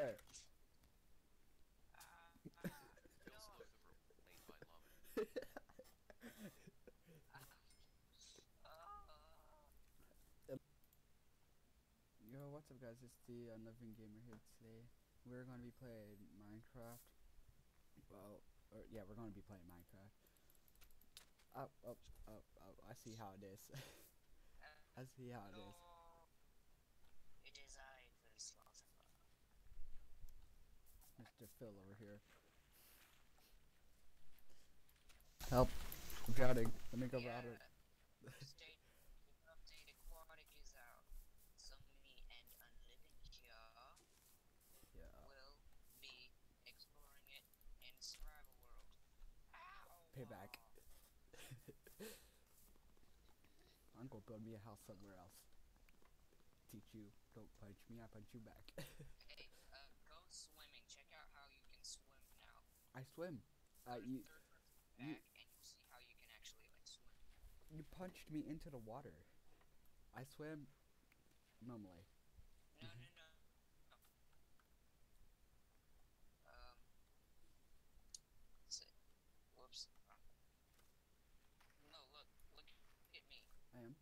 Yo, what's up guys? It's the Unliving Gamer here today. We're going to be playing Minecraft. Well, or, yeah, we're going to be playing Minecraft. Up, up, up, up. I see how it is. I see how it is. No. It is I, Phil Slothopher. Mr. Phil over here. Help. I'm drowning. Let me go Yeah. about it. State update aquatic is out. Zombie and unliving here Yeah. will be exploring it in survival world. Ow! Payback. I'm gonna build me a house somewhere else. Teach you. Don't punch me, I punch you back. Hey, uh, go swimming. Check out how you can swim now. I swim. Uh, you, you- and you'll see how you can actually like swim. you punched me into the water. I swim normally. No, no, no. no. Um. Whoops. No, look. Look at me. I am.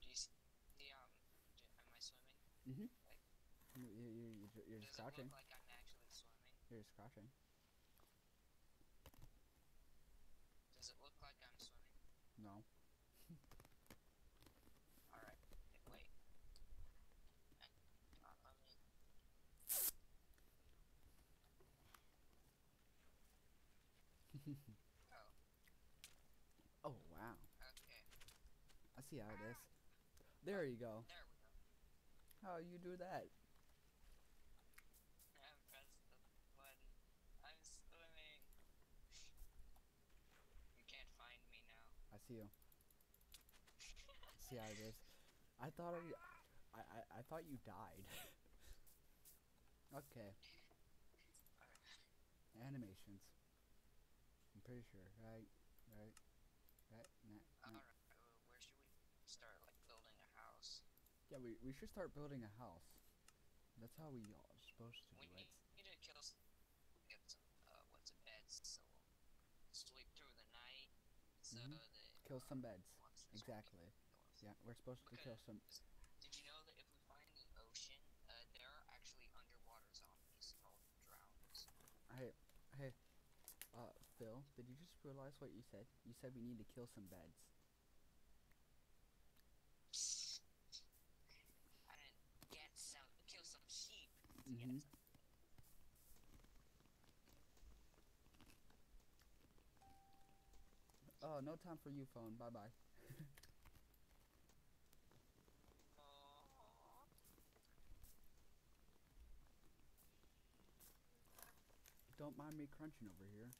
Do you see? Um. Am I swimming? Mm-hmm. Like- You, you, you, you're, you're it crouching. like Just crouching. Does it look like I'm swimming? No. Alright. Wait. Uh, let me. Oh. Oh wow. Okay. I see how it is. There you go. There we go. How you do that? I haven't pressed the button. I'm swimming. you can't find me See you. See how it is. I thought I, I, I, thought you died. okay. Animations. I'm pretty sure. Right. Right. Right. Nah, nah. Alright, uh, where should we start? Like building a house? Yeah, we we should start building a house. That's how we are supposed to We do need, it. need to kill some, get some, uh, what's a bed so we'll sleep through the night so Mhm. that Kill some beds. Exactly. Yeah, we're supposed to kill some. Did you know that if we find the ocean, uh, there are actually underwater zombies called drowns? Hey, hey, uh, Phil, did you just realize what you said? You said we need to kill some beds. I didn't get some, kill some sheep. to. Get some. Oh, no time for you, phone. Bye bye. Don't mind me crunching over here.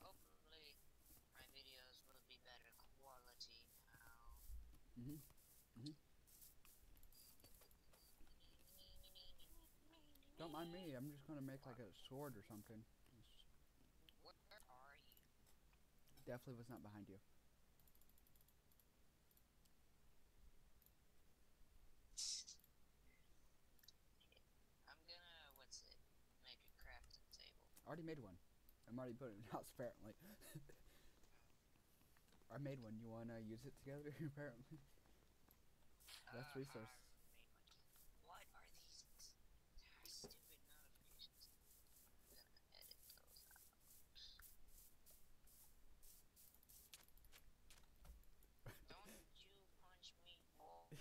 Hopefully, my videos will be better quality now. Mhm. Don't mind me. I'm just gonna make like a sword or something. Where are you? Definitely was not behind you. I'm gonna, what's it, make a crafting table. I already made one. I'm already putting it out apparently. I made one. You wanna use it together? apparently. That's Uh, resource. I made one. What are these stupid notifications? I'm gonna edit those out. Don't you punch me, boy.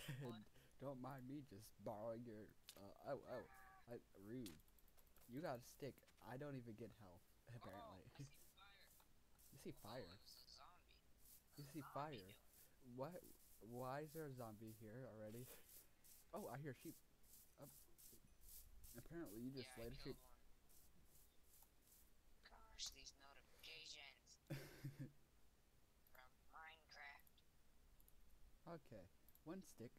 Don't mind me just borrowing your. Uh, oh, oh, I, rude. You got a stick. I don't even get health. Apparently, Oh, see fire. you see Oh, fire. it was a zombie. You see fire. doing? What? Why is there a zombie here already? Oh, I hear sheep. Oh. Apparently, you just yeah, a sheep. one. Gosh, these notifications from Minecraft. okay, one stick.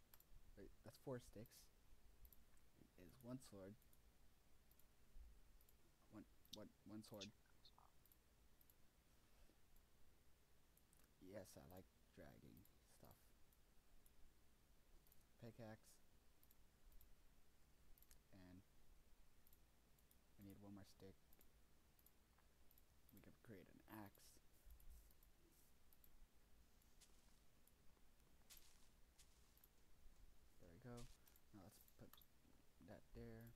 Wait, that's four sticks. Is one sword. One, one, one sword. Yes, I like dragging stuff. Pickaxe. And I need one more stick. We could create an axe. There we go. Now let's put that there.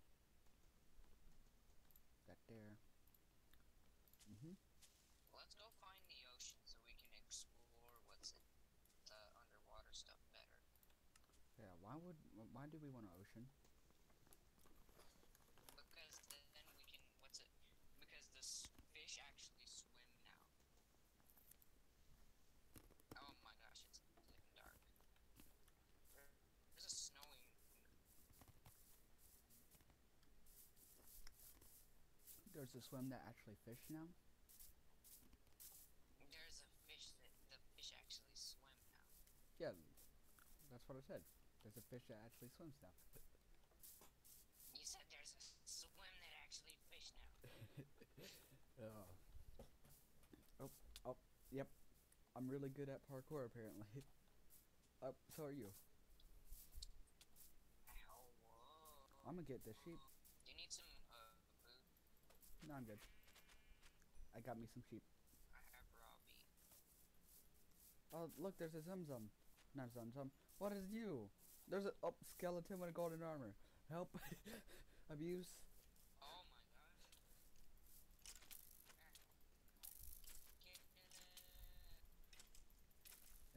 That there. Mhm. Let's go find the ocean so we can explore what's in the underwater stuff better. Yeah. Why would? Why do we want an ocean? Because then we can what's it? Because the s- fish actually swim now. Oh my gosh, it's getting dark. There- There's a snowing. There's a swim that actually fish now. There's a fish that the fish actually swim now. Yeah, that's what I said. There's a fish that actually swims now. You said there's a swim that actually fish now. Oh. Oh, oh, yep. I'm really good at parkour apparently. Oh, so are you. Ow, whoa. I'm gonna get this sheep. Do you need some uh, food? No, I'm good. I got me some sheep. I have raw beef. Oh, look, there's a zum zum. Not zum zum. What is you? There's a oh, skeleton with a golden armor. Help. Abuse. Oh my gosh. Get in it.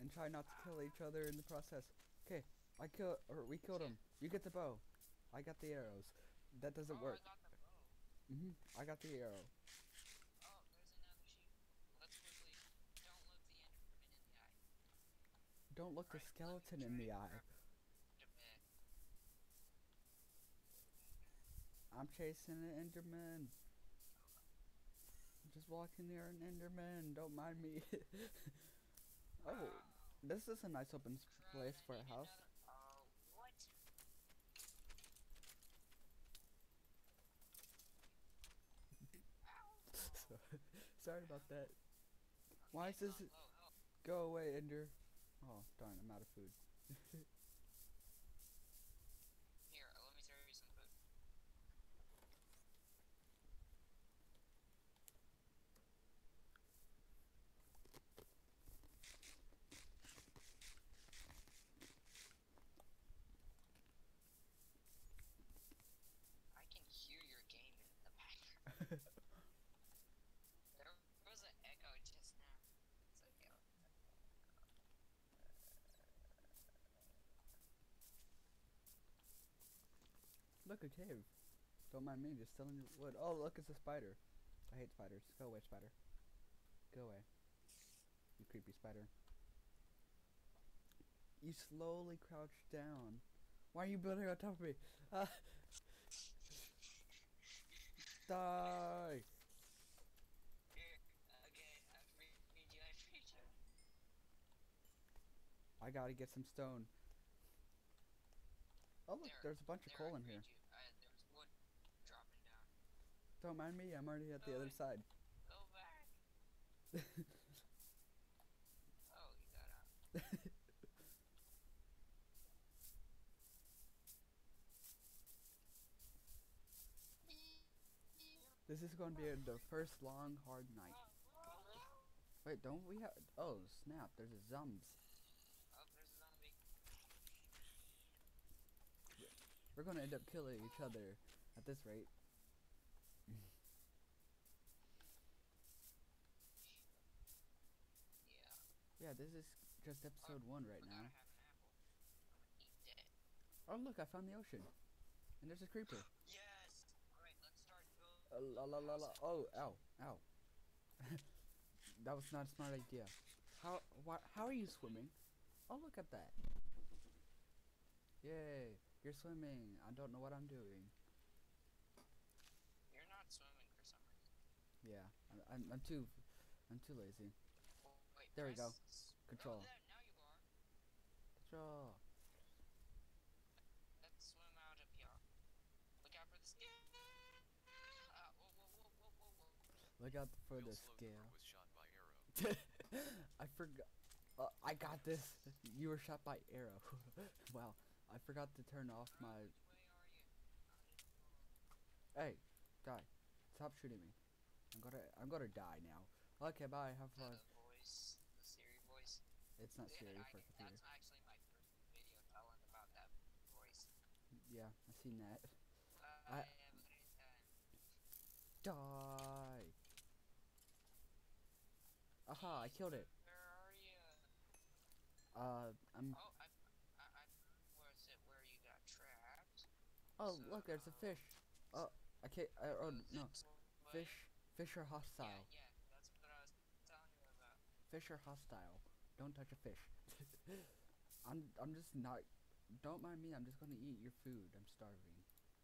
And try not to kill each other in the process. Okay, I kill or we killed him. You get the bow. I got the arrows. That doesn't oh, work. I got the bow. Mhm. I got the arrow. Oh, there's another sheep. Let's quickly don't look the Enderman in the eye. Don't look the Alright, let me skeleton in the eye. the. I'm chasing an Enderman. Just walking near an Enderman. Don't mind me. oh, this is a nice open place for a house. another- Oh, what? Ow. Sorry about that. Why is this? Go away, Ender. Oh darn, I'm out of food. Here, uh, let me throw you some food. I can hear your game in the background. there was an echo just now. It's okay. Look, a cave. Don't mind me, just stealing your wood. Oh, look, it's a spider. I hate spiders. Go away, spider. Go away. You creepy spider. You slowly crouch down. Why are you building on top of me? Ah. Die! I gotta get some stone. Oh look, There, there's a bunch of coal in here. you. I, there was wood dropping down. Don't mind me, I'm already at the other Going. side. Go back. Oh, you got out. This is going to be the first long, hard night. Wait, don't we have? Oh snap! There's a zums. Oh, there's a zombie. We're gonna end up killing each other at this rate. Yeah. This is just episode one right now. I have an apple. I'm gonna eat it. Oh look, I found the ocean, and there's a creeper. Yes! Alright, let's start. Uh, la la la la. Oh, ow, ow. that was not a smart idea. How? Why? How are you swimming? Oh, look at that. Yay! You're swimming. I don't know what I'm doing. You're not swimming for some reason. Yeah, I'm, I'm, I'm too, I'm too lazy. Wait, There we go. press Control. Oh, there, now you are. Draw. Let's swim out of here. Look out for the scale. Uh, whoa, whoa, whoa, whoa, whoa, whoa. Look out for Real the scale. Was shot by arrow. I forgot. Uh, I got this. You were shot by arrow. wow. I forgot to turn off my. which way are you? Hey, die. Stop shooting me. I'm gonna. I'm gonna die now. Okay, bye. Have Is that fun. the voice? The Siri voice? It's not Yeah, Siri I for can- computer. That's actually my first video telling about that voice. Yeah, I've seen that. I, I- have a great time. Die. Aha! I killed it. Where are you? Uh, I'm. Oh, I, I, I, was it where you got trapped? Oh, so, look, there's a uh, fish. Oh, I can't. Uh, oh no, fish. Fish are Yeah, hostile. yeah, that's what I was telling you about. Fish are hostile. Don't touch a fish. I'm. I'm just not. Don't mind me. I'm just gonna eat your food. I'm starving. Okay.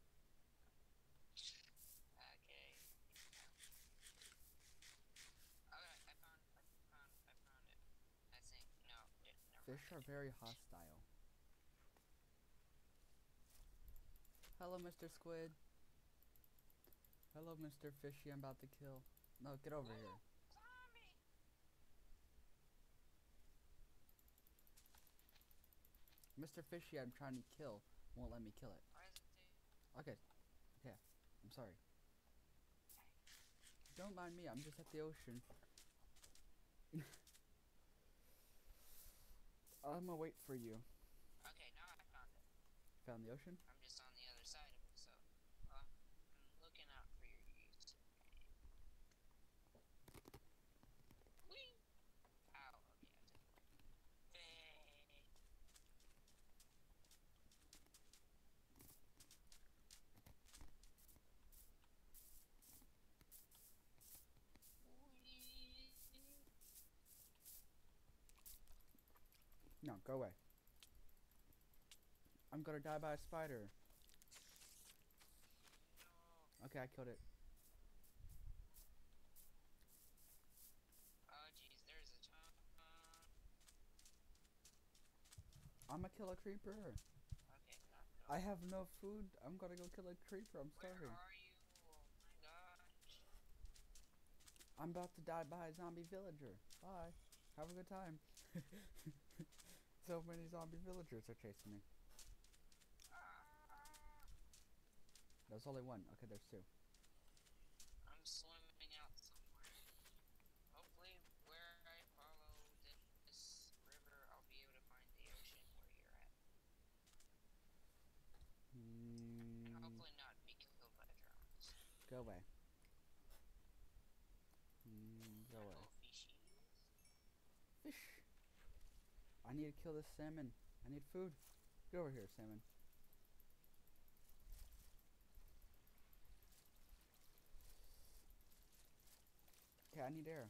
Okay, I found, I found, I found it. I think, no, Fish are very hostile. Hello, Mr. Squid. Hello, Mr. Fishy. I'm about to kill. No, get over here. Zombie! Mr. Fishy, I'm trying to kill. Won't let me kill it. Why is it take- Okay. Yeah. I'm sorry. Don't mind me. I'm just at the ocean. I'm gonna wait for you. Okay, now I found it. Found the ocean? I'm just on the other side of it, so uh, I'm looking out for your username. Whee! Ow, okay, I did. Hey. Whee! No, go away. I'm gonna die by a spider. Okay, I killed it. Oh jeez, there's a ton. I'm gonna kill a creeper. Okay. I have no food. I'm gonna go kill a creeper. I'm Where starving. are you? Oh my gosh. I'm about to die by a zombie villager. Bye. Have a good time. so many zombie villagers are chasing me. There's only one. Okay, there's two. I'm swimming out somewhere. Hopefully, where I follow this river, I'll be able to find the ocean where you're at. And Mm, hopefully not be killed by drones. go away. Mm, go away. Oh, fishies. Fish. I need to kill this salmon. I need food. Get over here, salmon. Okay, I need air.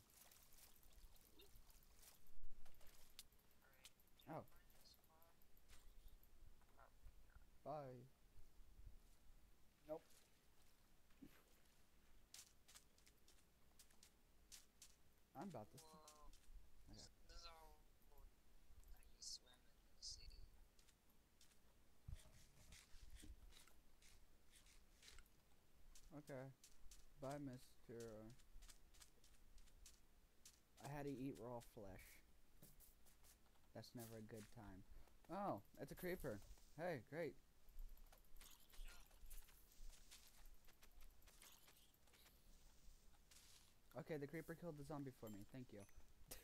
Oh. Bye. Nope. I'm about to. s- Whoa. Okay. This, this is all how you swim in the sea. Okay. Bye, Mister. I had to eat raw flesh. That's never a good time. Oh, it's a creeper. Hey, great. Okay, the creeper killed the zombie for me. Thank you.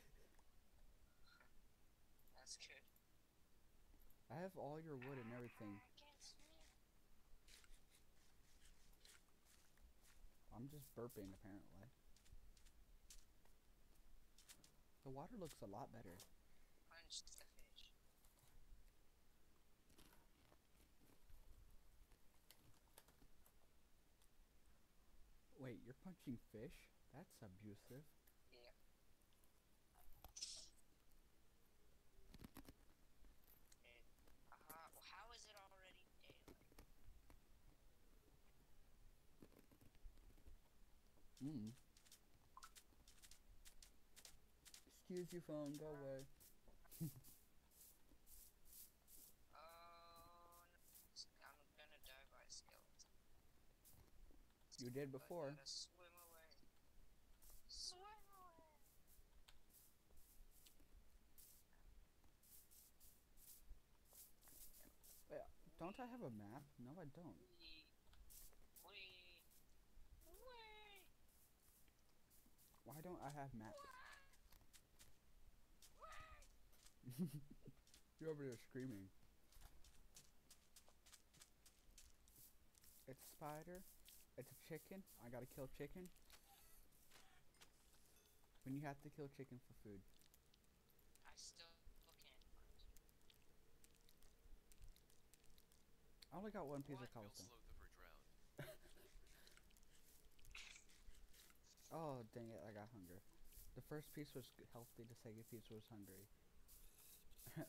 That's good. I have all your wood and everything. I can't swim. I'm just burping, apparently. The water looks a lot better. Punch the fish. Wait, you're punching fish? That's abusive. is your phone. Go away. You did before. Swim away. Swim away. Wait, don't I have a map? No, I don't. Why don't I have map? You're over there screaming. It's a spider. It's a chicken. I gotta kill chicken. When you have to kill chicken for food. I still can't find you. I only got one piece What? of You'll cobblestone. slow the for. Oh, dang it, I got hunger. The first piece was g- healthy, the second piece was hungry. Uh, I don't know.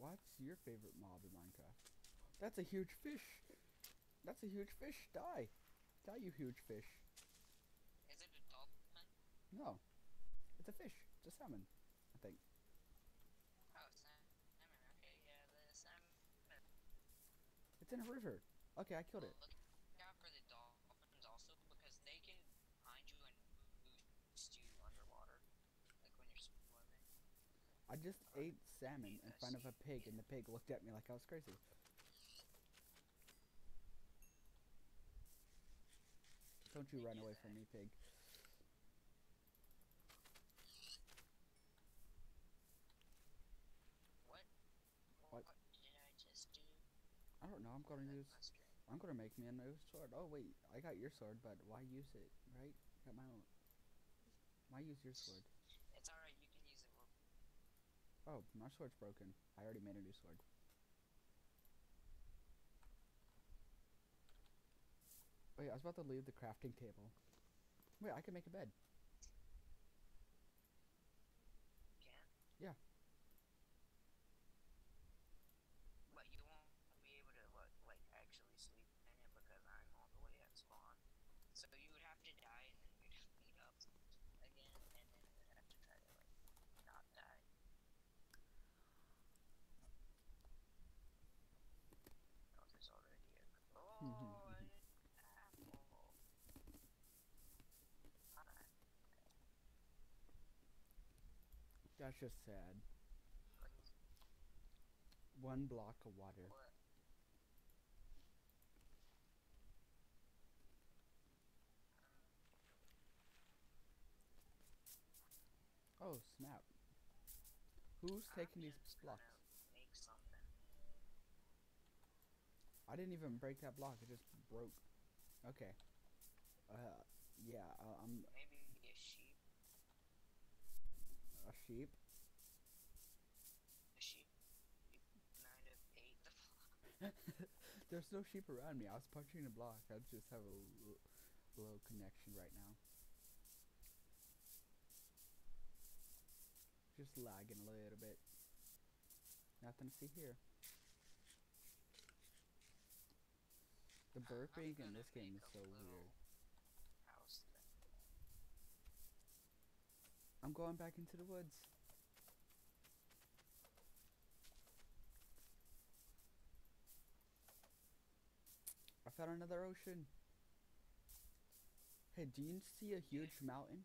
What's your favorite mob in Minecraft? That's a huge fish! That's a huge fish! Die! Die, you huge fish! Is it a dolphin? No. It's a fish. It's a salmon, I think. Oh, salmon. Okay, yeah, the salmon. It's in a river. Okay, I killed oh, it. Look out for the dolphins also because they can find you and boost you underwater, like when you're swimming. I just ate salmon in front of a pig, and the pig looked at me like I was crazy. Don't you run away from me, pig. What? What? did I just do? I don't know. I'm gonna use. I'm gonna make me a new sword. Oh wait, I got your sword, but why use it? Right? Got my own. Why use your sword? It's alright, you can use it. We'll- Oh, my sword's broken. I already made a new sword. Wait, I was about to leave the crafting table. Wait, I can make a bed. Can? Yeah. But you won't be able to like, like actually sleep in it because I'm all the way at spawn. So you would have to die and then you'd meet up again and then you would have to try to like not die. Oh, there's already a oh an apple. Alright. That's just sad. One block of water. What? Oh snap! Who's taking these blocks? Make something. I didn't even break that block. It just broke. Okay. Uh, yeah. Uh, I'm Maybe a sheep. a sheep. A sheep might have ate the block. There's no sheep around me. I was punching a block. I just have a l- low connection right now. Just lagging a little bit. Nothing to see here. The burping in this game is so weird. I'm going back into the woods. Found another ocean. Hey, do you see a huge mountain?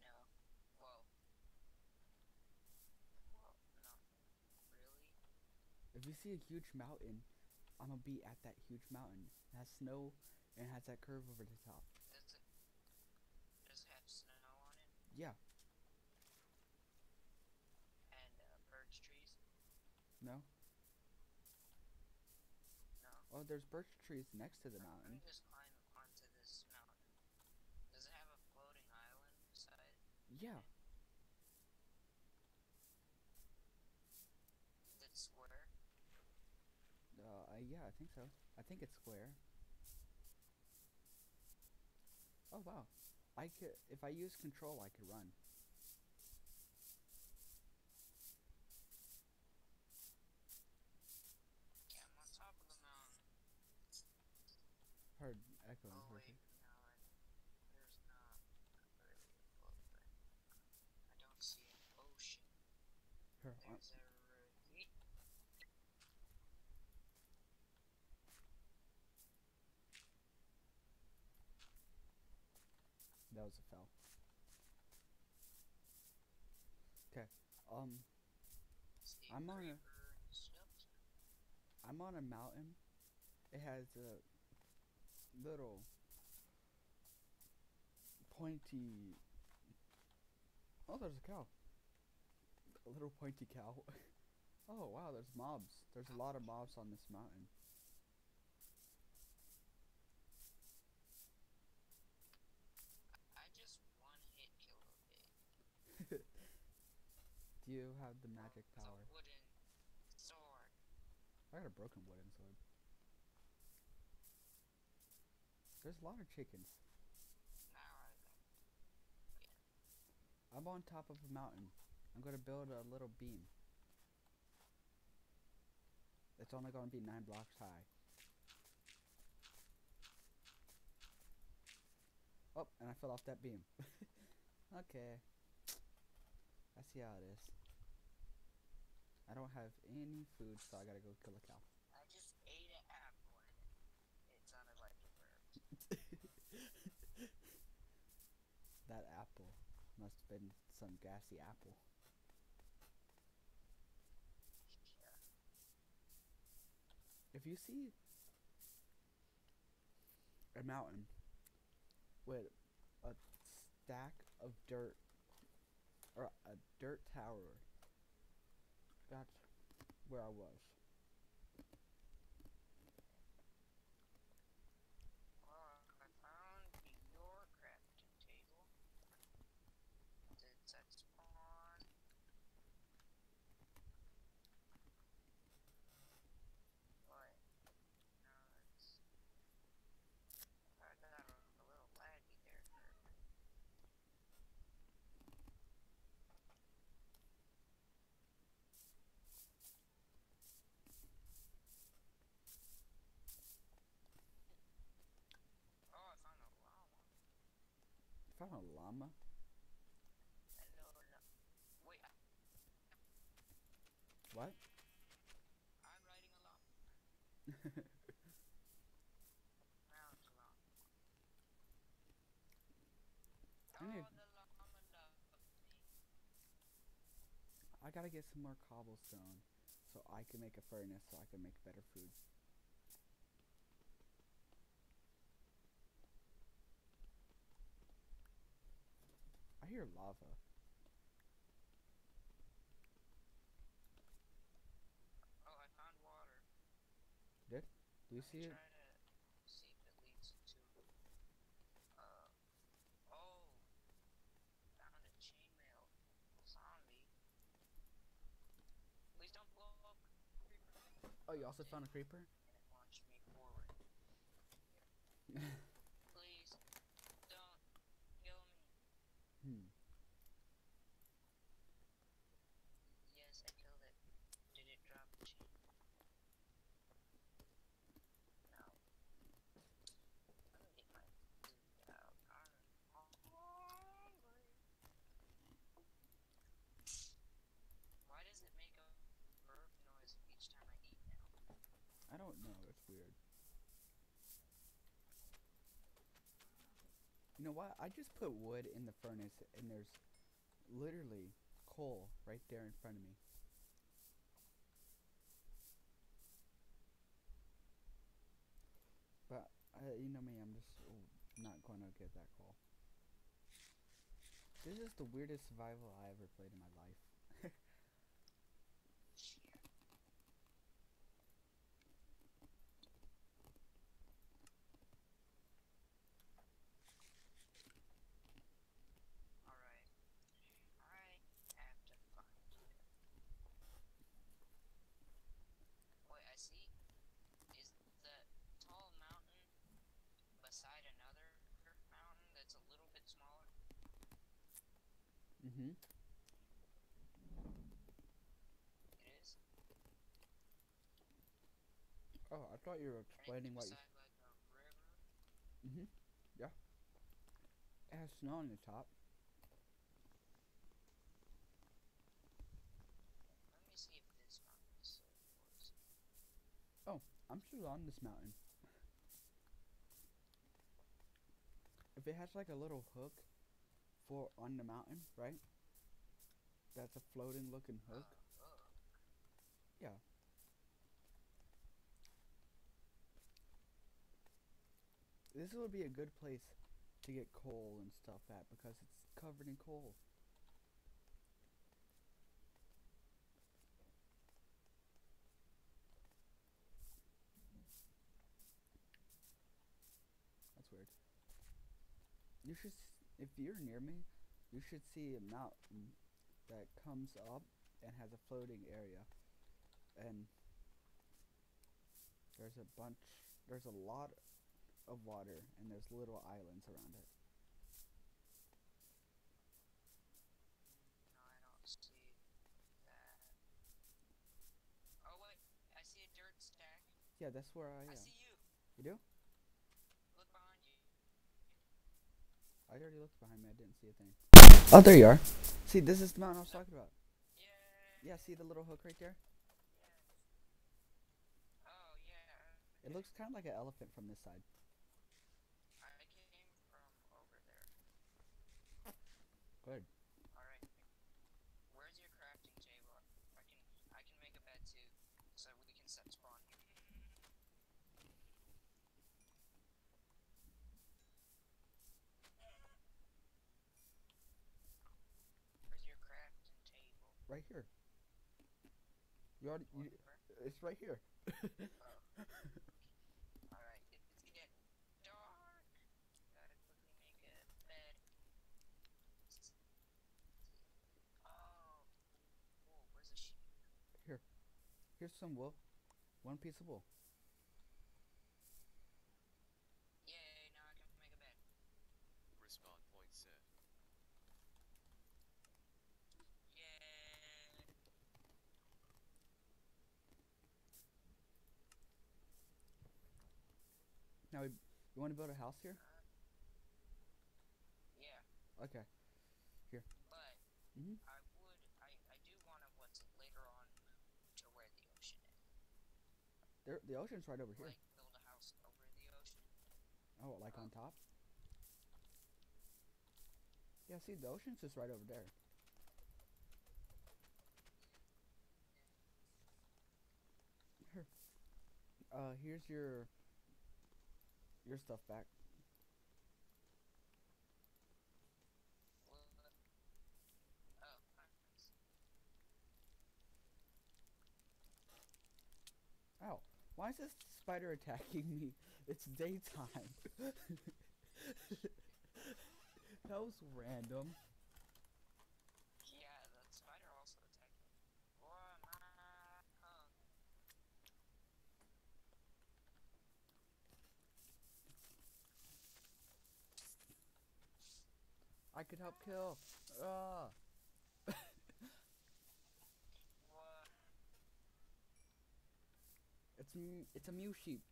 No. Well. Well, not really. If you see a huge mountain, I'm gonna be at that huge mountain. It has snow and it has that curve over the top. Does it? Does it have snow on it? Yeah, And uh, birch trees? no? Oh, there's birch trees next to the Let me mountain. just climb onto this mountain. Does it have a floating island beside? Yeah, Is it square? uh, I- yeah, I think so. I think it's square. Oh wow, I could if I use control, I could run. Yeah, I'm on top of the mountain. Heard echoing. Oh perfect. wait, no, I, there's not really a floating. I don't see an ocean. Her, uh, There's a ravine. That was a fell. Okay, Um, I'm on a-. I'm on a mountain. It has a little pointy. Oh, there's a cow. A little pointy cow. oh wow, there's mobs. There's a lot of mobs on this mountain. I just one hit killed a pig. Do you have the magic With a power? wooden sword. I got a broken wooden sword. There's a lot of chickens. I'm on top of a mountain. I'm gonna build a little beam. It's only gonna be nine blocks high. Oh, and I fell off that beam. okay. I see how it is. I don't have any food, so I gotta go kill a cow. I just ate an apple and it sounded like. That apple must have been some gassy apple. Yeah. If you see a mountain with a stack of dirt or a dirt tower, that's where I was. Well, I found your crafting table. Did that spawn? What? No, it's. I got a, a little laggy there for a minute. Oh, I found a llama. A llama? Hello, lo- Wait, What? I'm riding a llama. I gotta get some more cobblestone so I can make a furnace so I can make better food. Hear lava. Oh, I found water. Do you see it? me Try to see it to. Uh. Oh. Found a chainmail zombie. Please don't blow up. Creeper. Oh, you also found a creeper? And it launched me forward. Please don't kill me. Hmm. Yes, I killed it. Did it drop the chain? No. Let me get my food out. I'm hungry. Why does it make a burp noise each time I eat now? I don't know. It's weird. You know what? I just put wood in the furnace and there's literally coal right there in front of me. But uh, you know me, I'm just not going to get that coal. This is the weirdest survival I ever played in my life. Shit. Alright. I have to find you. Wait, I see. Is the tall mountain beside another mountain that's a little bit smaller? Mm-hmm. It is. Oh, I thought you were explaining what you. beside like. Mm-hmm. Yeah. It has snow on the top. Let me see if this mountain is still yours. I'm still on this mountain. If it has like a little hook for on the mountain, right? That's a floating looking hook. Yeah. This would be a good place to get coal and stuff at because it's covered in coal. That's weird. You should, if you're near me, you should see a mountain that comes up and has a floating area. And there's a bunch, there's a lot of water, and there's little islands around it. No, I don't see that. Oh wait, I see a dirt stack. Yeah, that's where I I am. see you. You do? Look behind you. I already looked behind me. I didn't see a thing. Oh, there you are. See, this is the mountain I was talking about. Yeah. Yeah, see the little hook right there? Oh yeah. It looks kind of like an elephant from this side. I came from over there. Good. All right. Where's your crafting table? I can I can make a bed too, so we can set spawn here. Where's your crafting table? Right here. You already. You, it's right here. Oh. Alright, it's getting dark. Gotta quickly make a bed. Oh. Whoa, where's the sheep? Here's some wool. One piece of wool. Yay, now I can make a bed. Respawn point set. Yay. We- you want to build a house here? Yeah, Okay. but Mhm. I would, I, I do want to what's later on move to where the ocean is. There, the ocean's right over here. Like build a house over the ocean. Oh, like on top? Yeah, see, the ocean's just right over there. Here. Uh, here's your your stuff back. Ow! Why is this spider attacking me? It's daytime. that was random. Yeah, the spider also attacked me. Boy, my hung. I could help kill. Ah! It's it's a Mew sheep.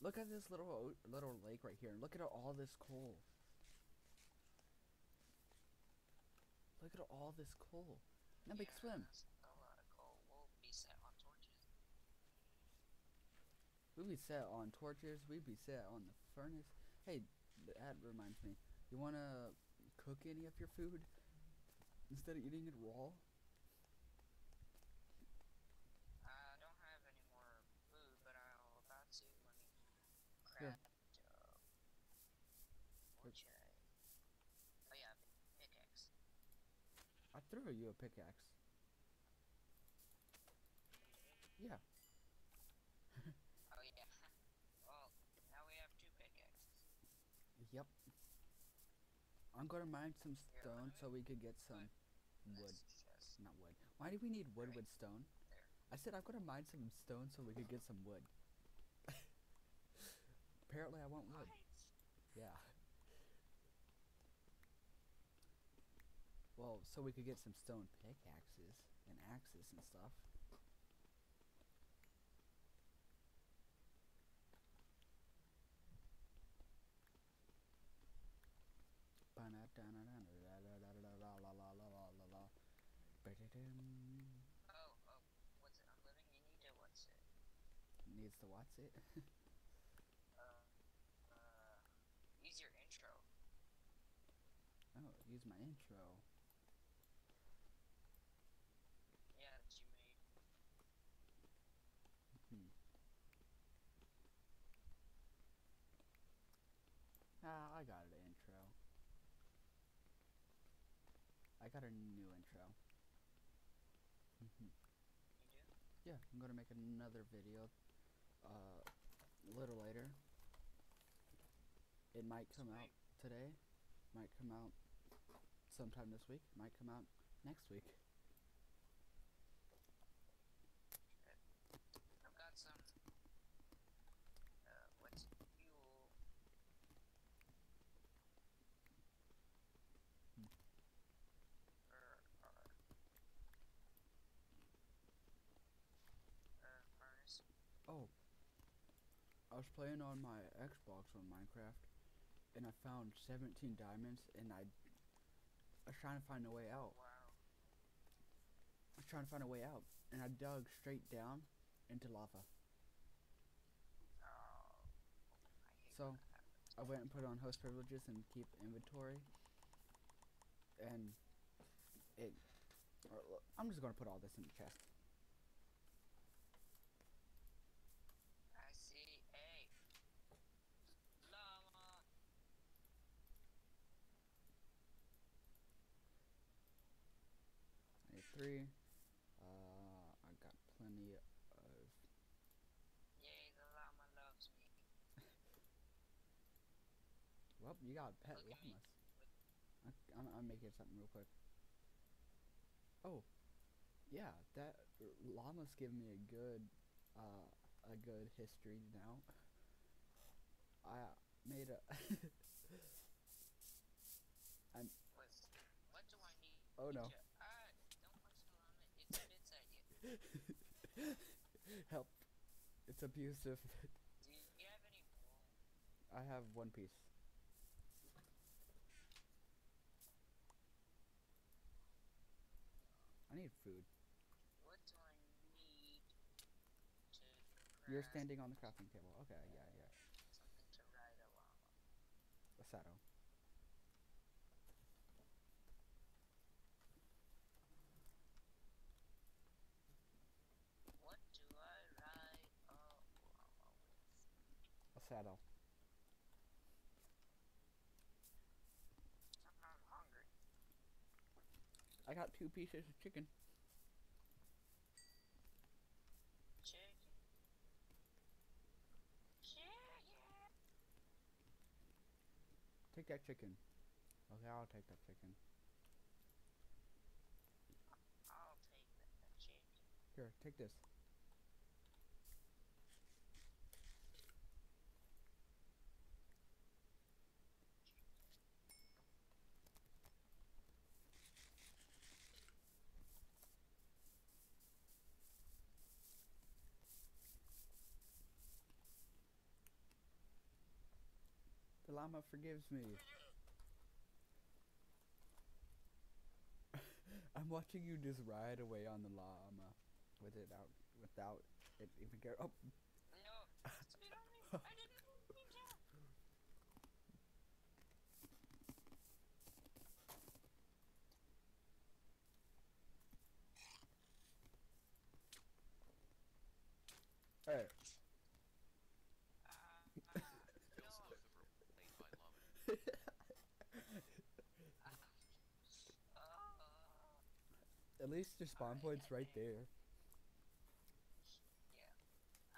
Look at this little little lake right here, look at all this coal. Look at all this coal. Now big Yeah, swim. that's A lot of coal will be set on torches. We be set on torches. We be set on the furnace. Hey, that reminds me. You wanna cook any of your food instead of eating it raw? I don't have any more food, but I'll about to. Let me craft. Uh, what should I? Oh yeah, pickaxe. I threw you a pickaxe. Yeah. Oh yeah. well, now we have two pickaxes. Yep. I'm gonna mine some stone so we could get some wood. Not wood. Why do we need wood with stone? I said I'm gonna mine some stone so we could get some wood. Apparently I want wood. Yeah. Well, so we could get some stone pickaxes and axes and stuff. Needs to watch it? uh, uh, use your intro. Oh, use my intro. Yeah, that you made. Hmm. Ah, I got it. Got a new intro. Mhm. You yeah, I'm gonna make another video uh, a little later. It might come out today, might come out sometime this week, might come out next week. I've got some. Uh, what's fuel? Hmm. Er, er. Er, furnace. Oh, I was playing on my Xbox on Minecraft, and I found 17 diamonds, and I, I was trying to find a way out. Wow. I was trying to find a way out, and I dug straight down into lava. Oh. I So, that. I went and put on host privileges and keep inventory, and it. I'm just gonna put all this in the chest. I see a llama. I need three. Uh, I got plenty of. Yay, the llama loves me. Well, you got pet Look llamas. I, I'm, I'm making something real quick. Oh, yeah, that llamas give me a good, uh, a good history now. I uh, made a. What's, what do I need? oh no! to- Ah, don't touch the llama. It spits at you. Help! It's abusive. Do you have any wool? I have one piece. I need food. What do I need to You're standing on the crafting table. Okay, yeah, yeah. something to ride a llama? A saddle. What do I ride a llama saddle. I'm hungry. I got two pieces of chicken. Chicken. Chicken. Take that chicken. Okay, I'll take that chicken. I'll take the chicken. Here, take this. Llama forgives me. I'm watching you just ride away on the llama with it out without it even care. Oh, No, spit on me. I didn't mean to. hey. Uh, Phil no. Sloth overplayed by Llama. Oh. At least your spawn point's right there. Yeah.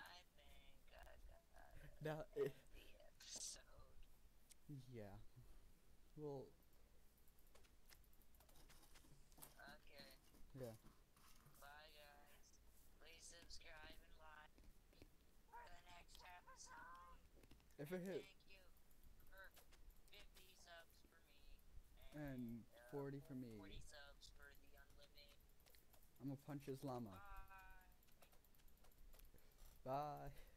I think I got Now, it. the episode. yeah. Well, Okay. yeah. Bye, guys. Please subscribe and like for the next episode. If it hit Thank you for 50 subs for me. and uh, 40 for me, 40 subs for the Unliving. I'm gonna punch his llama. Bye. Bye.